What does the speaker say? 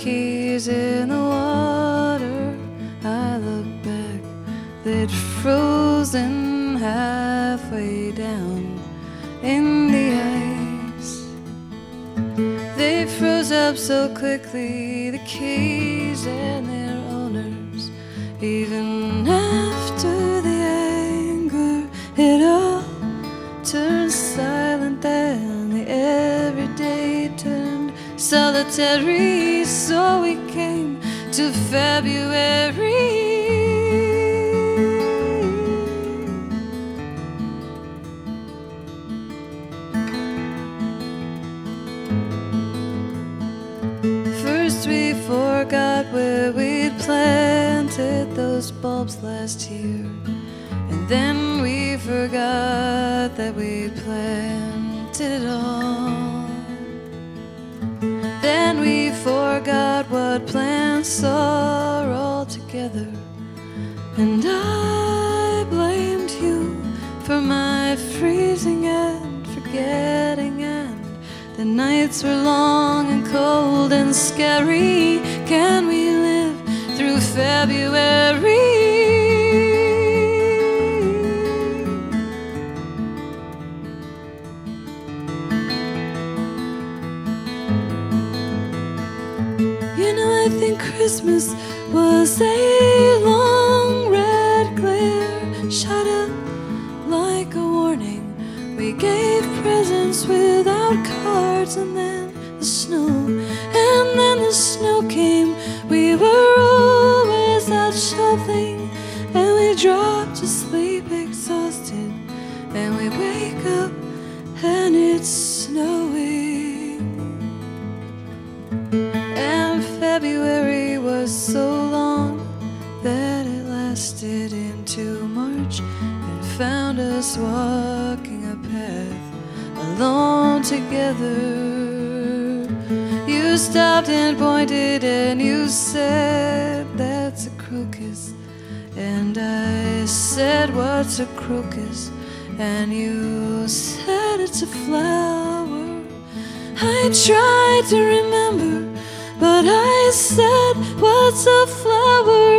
keys in the water. I look back, they'd frozen halfway down in the ice. They froze up so quickly, the keys and their owners, even after the anger, it all turned solitary, so we came to February. First, we forgot where we'd planted those bulbs last year. And then we forgot that we'd planted it all. What plants are all together. And I blamed you for my freezing and forgetting, and the nights were long and cold and scary. Can we live through February? I think Christmas was a long red glare shot up like a warning. We gave presents without cards, and then the snow, and then the snow came. We were always out shoveling, and we dropped to sleep exhausted. And we wake up, and it's snowing. So long that it lasted into March and found us walking a path alone together. You stopped and pointed and you said, That's a crocus. And I said, What's a crocus? And you said, It's a flower. I tried to remember, but I said, What's a flower?